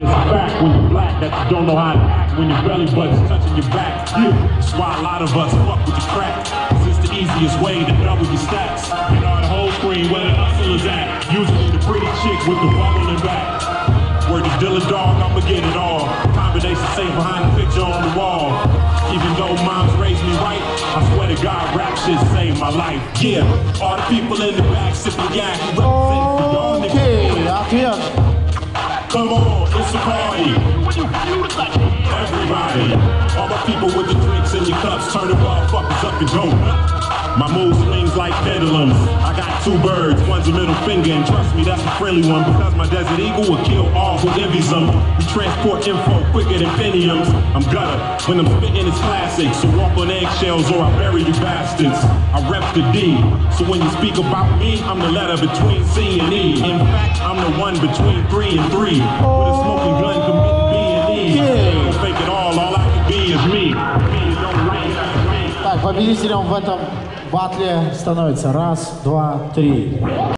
It's a fact when you're black that you don't know how to act when your belly button's touching your back. That's why a lot of us fuck with the crack. Cause it's the easiest way to double your stats. Get on the whole screen where the hustle is at. Usually the pretty chick with the bubbling back. Where the dealer dog, I'ma get it all. Combination safe behind the picture on the wall. Even though moms raised me right, I swear to God, rap shit saved my life. Yeah, all the people in the back sipping yak. Okay, I feel. Come on it's a party. Everybody, all my people with the drinks in your cups, turn the motherfuckers up and go. My mood swings like pendulums. I got two birds, one's a middle finger, and trust me, that's a friendly one because my desert eagle will kill all who envies them. We transport info quicker than Pentiums. I'm gutter when I'm spitting it's classic, so walk on eggshells or I bury you bastards. I rep the D, so when you speak about me, I'm the letter between C and E. In fact, I'm the one between three and three. Так, победителем в этом батле становится раз, два, три.